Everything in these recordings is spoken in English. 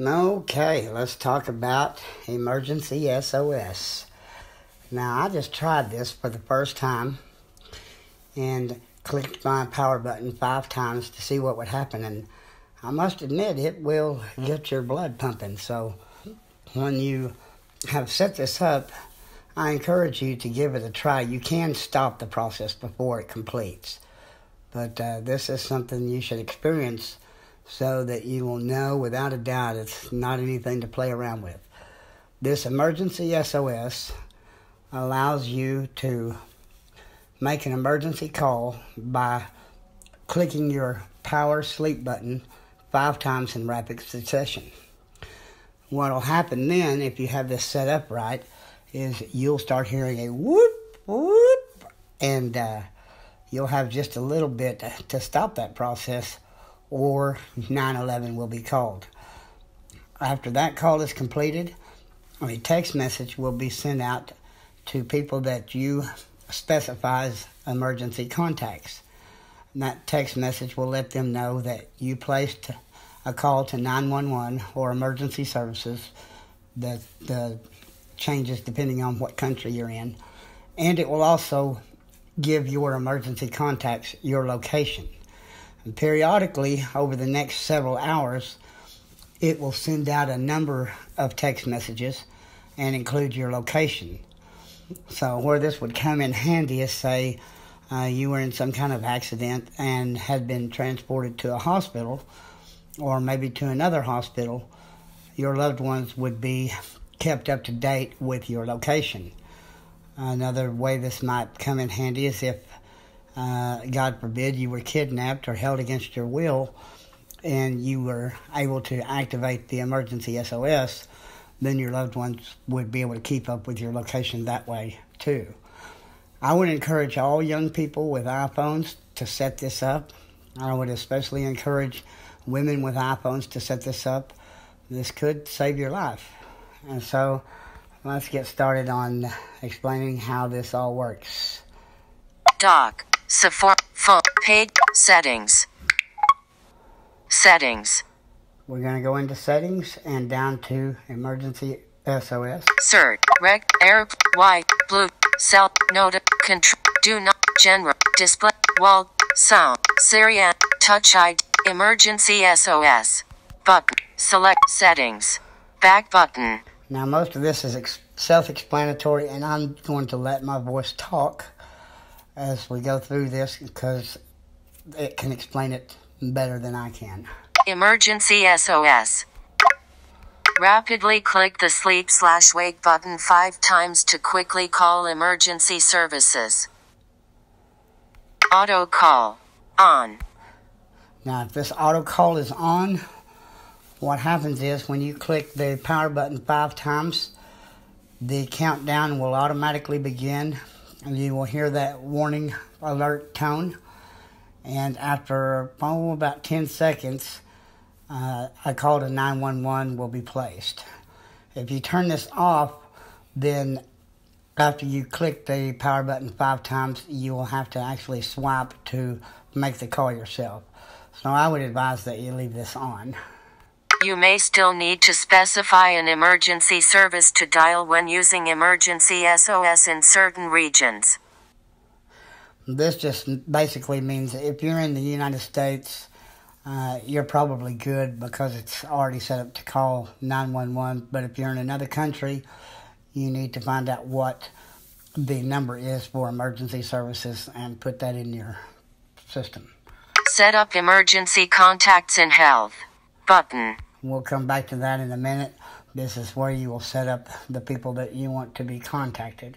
Okay, let's talk about emergency SOS. Now, I just tried this for the first time and clicked my power button five times to see what would happen. And I must admit, it will get your blood pumping. So, when you have set this up, I encourage you to give it a try. You can stop the process before it completes, but uh, this is something you should experience so that you will know without a doubt it's not anything to play around with. This emergency SOS allows you to make an emergency call by clicking your power sleep button five times in rapid succession. What will happen then, if you have this set up right, is you'll start hearing a whoop, whoop, and uh, you'll have just a little bit to stop that process or 911 will be called. After that call is completed, a text message will be sent out to people that you specify as emergency contacts. And that text message will let them know that you placed a call to 911 or emergency services. The, the changes depending on what country you're in. And it will also give your emergency contacts your location. And periodically, over the next several hours, it will send out a number of text messages and include your location. So, where this would come in handy is say uh, you were in some kind of accident and had been transported to a hospital or maybe to another hospital, your loved ones would be kept up to date with your location. Another way this might come in handy is if uh, God forbid, you were kidnapped or held against your will, and you were able to activate the emergency SOS, then your loved ones would be able to keep up with your location that way too. I would encourage all young people with iPhones to set this up. I would especially encourage women with iPhones to set this up. This could save your life. And so let's get started on explaining how this all works. Doc. Sephora phone paid settings. Settings. We're going to go into settings and down to emergency SOS. Search reg air white blue cell note control do not general display wall sound Siri and touch ID emergency SOS button select settings back button. Now most of this is ex- self-explanatory and I'm going to let my voice talk as we go through this because it can explain it better than I can. Emergency SOS. Rapidly click the sleep slash wake button five times to quickly call emergency services. Auto call on. Now, if this auto call is on, what happens is when you click the power button five times, the countdown will automatically begin you will hear that warning alert tone. And after oh, about 10 seconds, uh, a call to 911 will be placed. If you turn this off, then after you click the power button five times, you will have to actually swipe to make the call yourself. So I would advise that you leave this on. You may still need to specify an emergency service to dial when using emergency SOS in certain regions. This just basically means if you're in the United States, uh, you're probably good because it's already set up to call 911. But if you're in another country, you need to find out what the number is for emergency services and put that in your system. Set up emergency contacts in health button. We'll come back to that in a minute. This is where you will set up the people that you want to be contacted.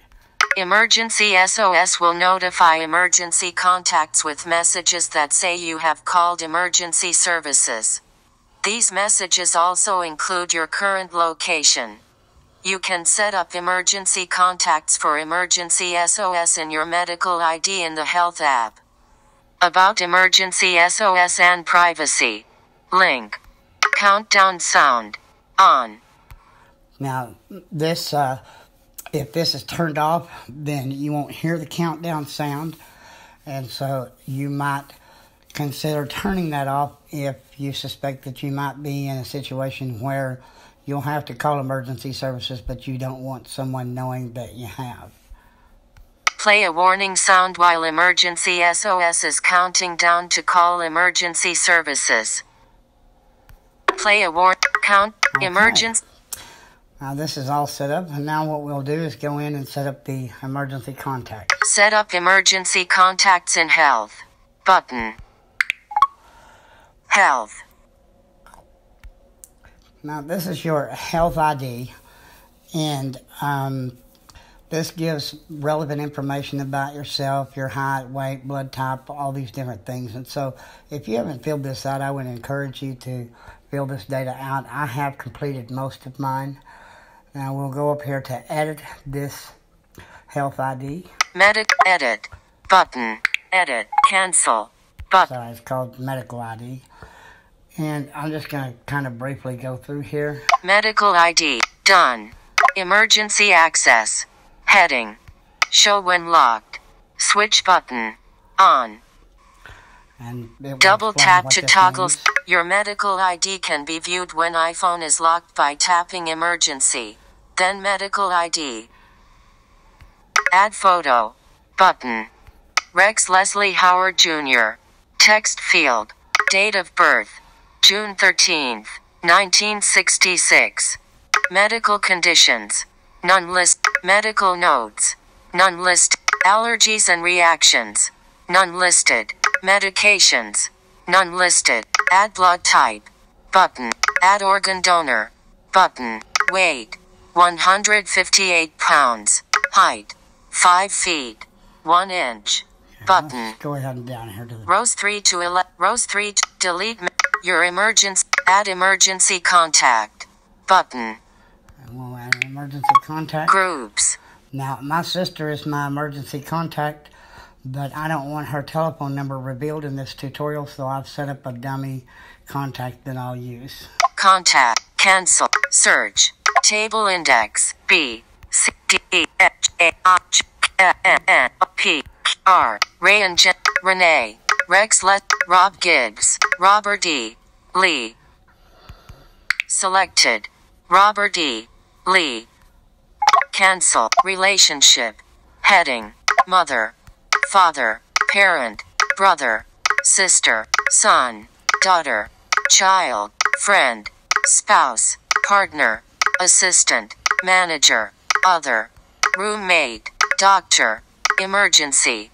Emergency SOS will notify emergency contacts with messages that say you have called emergency services. These messages also include your current location. You can set up emergency contacts for emergency SOS in your medical ID in the Health app. About emergency SOS and privacy. Link. Countdown sound on. Now, this, uh, if this is turned off, then you won't hear the countdown sound, and so you might consider turning that off if you suspect that you might be in a situation where you'll have to call emergency services, but you don't want someone knowing that you have. Play a warning sound while emergency SOS is counting down to call emergency services. Play a warning count Okay. emergency Now this is all set up, and now what we'll do is go in and set up the emergency contact. set up emergency contacts in health button. Health Now this is your health ID, and um, this gives relevant information about yourself, your height, weight, blood type, all these different things. And so, if you haven't filled this out, I would encourage you to fill this data out. I have completed most of mine. Now we'll go up here to edit this health ID. medic edit button edit cancel button Sorry, it's called medical ID. And I'm just going to kind of briefly go through here. medical ID done emergency access heading show when locked switch button on And it will Double tap to toggle. Your medical ID can be viewed when iPhone is locked by tapping emergency. Then medical ID. Add photo. Button. Rex Leslie Howard Jr. Text field. Date of birth. June 13th, 1966. Medical conditions. None list. Medical notes. None list. Allergies and reactions. None listed. Medications. None listed. Add blood type. Button. Add organ donor. Button. Weight. 158 pounds. Height. 5 feet. 1 inch. Button. Go ahead and down here to the Rows 3 to 11. Rows 3 to delete your emergency. Add emergency contact. Button. and we'll add emergency contact. Groups. Now, my sister is my emergency contact, but I don't want her telephone number revealed in this tutorial, so I've set up a dummy contact that I'll use. Contact. Cancel. Search. Table index. B. C. D. H. A. I. J. N. N. P. R. Ray and Jen. Renee. Rex Let. Rob Gibbs. Robert D. Lee. Selected. Robert D. Lee. Cancel. Relationship. Heading. Mother. Father. Parent. Brother. Sister. Son. Daughter. Child. Friend. Spouse. Partner. Assistant. Manager. Other. Roommate. Doctor. Emergency.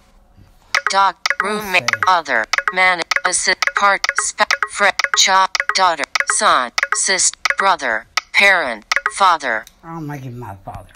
Doc. Roommate. Other. Man. Assist. Part. Sp- friend. Child. Daughter. Son. Sister. Brother. Parent. Father. I'll make him my father.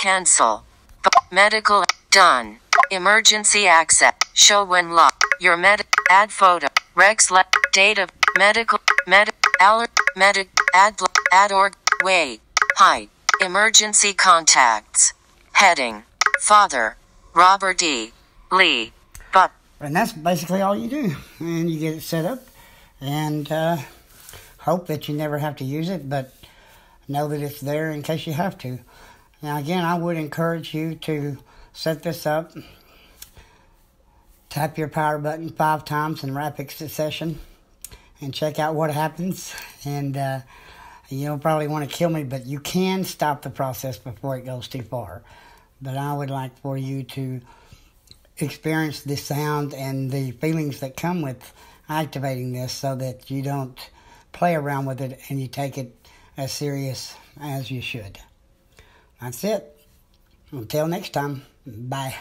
Cancel. B- medical. Done. Emergency access. Show when locked. Your med. Add photo. Rex. Le- date of. Medical. Med. Aller. Medic. Add. Add org. Weight. Height. Emergency contacts. Heading. Father. Robert D. Lee. But. And that's basically all you do. And you get it set up and uh, hope that you never have to use it, but know that it's there in case you have to. Now, again, I would encourage you to set this up, tap your power button five times in rapid succession, and check out what happens. And uh, you'll probably want to kill me, but you can stop the process before it goes too far. But I would like for you to experience the sound and the feelings that come with activating this so that you don't play around with it and you take it as serious as you should. That's it. Until next time, bye